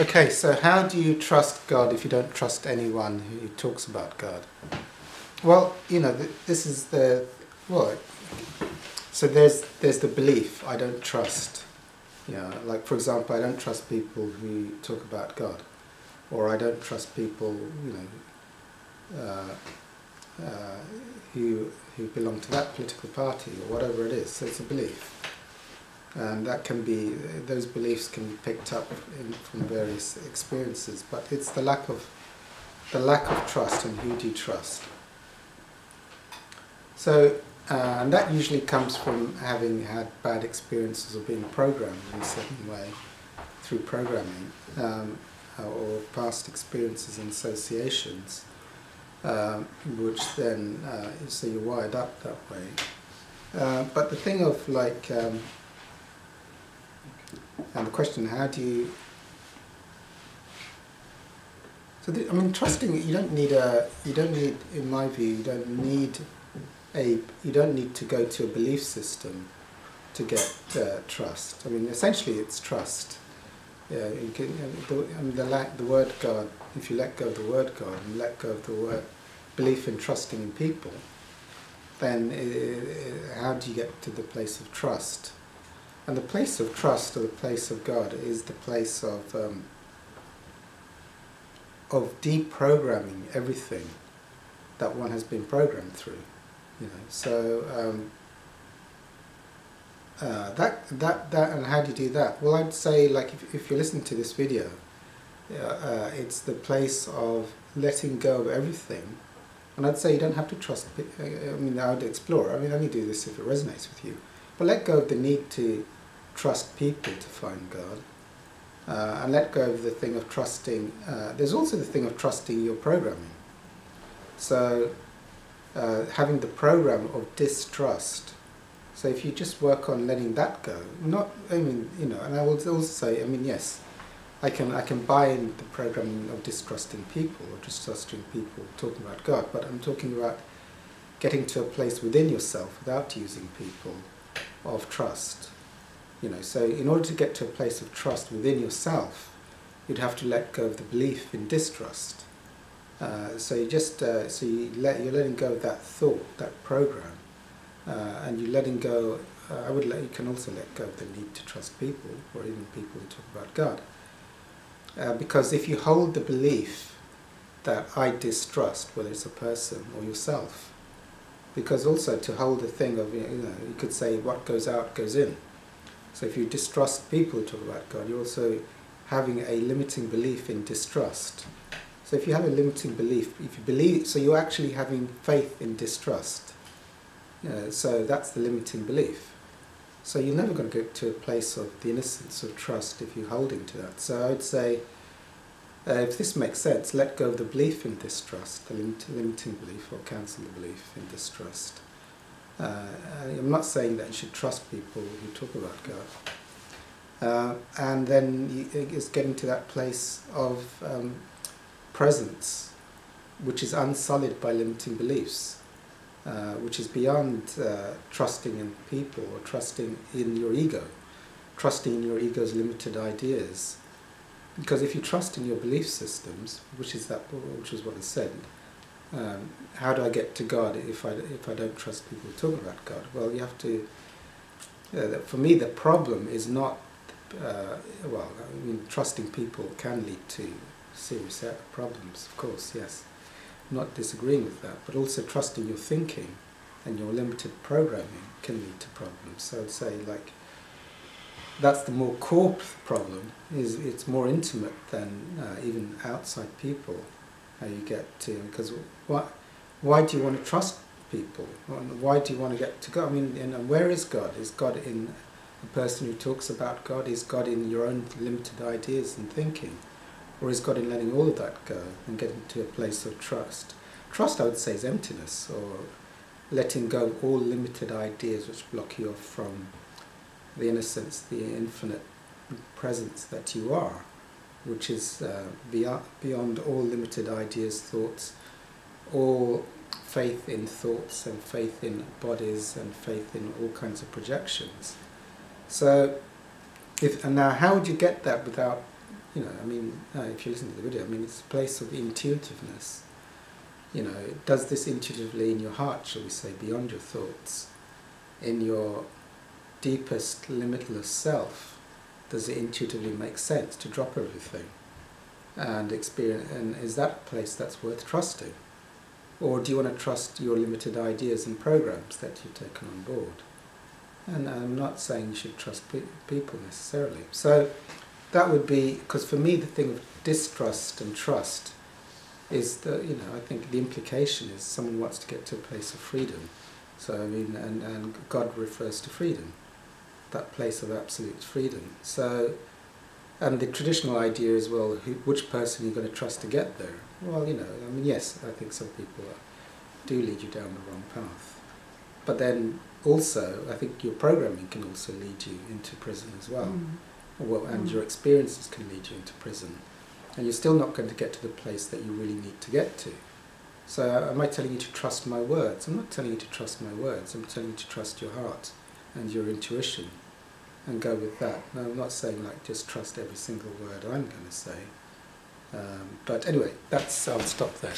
Okay, so how do you trust God if you don't trust anyone who talks about God? Well, you know, this is the well. So there's there's the belief I don't trust. You know, like for example, I don't trust people who talk about God, or I don't trust people, you know, uh, uh, who who belong to that political party or whatever it is. So it's a belief and that can be those beliefs can be picked up in, from various experiences but it's the lack of the lack of trust and who do you trust. So uh, and that usually comes from having had bad experiences or being programmed in a certain way through programming um, or past experiences and associations um, which then uh, so you're wired up that way. Uh, but the thing of like um, question, how do you... So, the, I mean, trusting, you don't need a, you don't need, in my view, you don't need a, you don't need to go to a belief system to get uh, trust. I mean, essentially it's trust. Yeah, you can, the, I mean, the, lack, the word God, if you let go of the word God and let go of the word belief in trusting in people, then uh, how do you get to the place of trust? And the place of trust or the place of God is the place of um, of deprogramming everything that one has been programmed through. You know, so um, uh, that that that and how do you do that? Well, I'd say like if if you're listening to this video, uh, it's the place of letting go of everything. And I'd say you don't have to trust. I mean, I would explore. I mean, only do this if it resonates with you. But let go of the need to trust people to find God. Uh, and let go of the thing of trusting. Uh, there's also the thing of trusting your programming. So, uh, having the program of distrust. So, if you just work on letting that go, not, I mean, you know, and I will also say, I mean, yes, I can, I can buy in the programming of distrusting people or distrusting people talking about God, but I'm talking about getting to a place within yourself without using people of trust. You know, so in order to get to a place of trust within yourself, you'd have to let go of the belief in distrust. Uh, so you just uh, so you let you're letting go of that thought, that program, uh, and you're letting go. Uh, I would let you can also let go of the need to trust people, or even people who talk about God, uh, because if you hold the belief that I distrust, whether it's a person or yourself, because also to hold the thing of you know you could say what goes out goes in. So if you distrust people talk about God, you're also having a limiting belief in distrust. So if you have a limiting belief, if you believe, so you're actually having faith in distrust. You know, so that's the limiting belief. So you're never going to get to a place of the innocence of trust if you're holding to that. So I would say, uh, if this makes sense, let go of the belief in distrust, the limiting belief, or cancel the belief in distrust. Uh, I'm not saying that you should trust people who talk about God. Uh, and then it's getting to that place of um, presence, which is unsullied by limiting beliefs, uh, which is beyond uh, trusting in people or trusting in your ego, trusting in your ego's limited ideas. Because if you trust in your belief systems, which is that, which is what is said, um, how do I get to God if I, if I don't trust people who talk about God? Well, you have to, for me, the problem is not, uh, well, I mean, trusting people can lead to serious problems, of course, yes. I'm not disagreeing with that, but also trusting your thinking and your limited programming can lead to problems. So I'd say, like, that's the more core problem, is it's more intimate than uh, even outside people how you get to because why why do you want to trust people? Why do you want to get to God? I mean, and where is God? Is God in the person who talks about God? Is God in your own limited ideas and thinking? Or is God in letting all of that go and getting to a place of trust? Trust, I would say, is emptiness or letting go of all limited ideas which block you off from the innocence, the infinite presence that you are which is uh, beyond, all limited ideas, thoughts, all faith in thoughts and faith in bodies and faith in all kinds of projections. So, if and now how would you get that without you know, I mean, uh, if you listen to the video, I mean, it's a place of intuitiveness. You know, does this intuitively in your heart, shall we say, beyond your thoughts, in your deepest, limitless self, does it intuitively make sense to drop everything and experience? And is that a place that's worth trusting? Or do you want to trust your limited ideas and programs that you've taken on board? And I'm not saying you should trust pe- people necessarily. So that would be, because for me, the thing of distrust and trust is that, you know, I think the implication is someone wants to get to a place of freedom. So, I mean, and, and God refers to freedom, that place of absolute freedom. So, and the traditional idea is, well, who, which person are you going to trust to get there? Well, you know, I mean, yes, I think some people do lead you down the wrong path. But then also, I think your programming can also lead you into prison as well. Mm. Well, and Mm. your experiences can lead you into prison. And you're still not going to get to the place that you really need to get to. So, am I telling you to trust my words? I'm not telling you to trust my words. I'm telling you to trust your heart and your intuition and go with that. No, I'm not saying like just trust every single word I'm going to say. Um, but anyway, that's I'll stop there.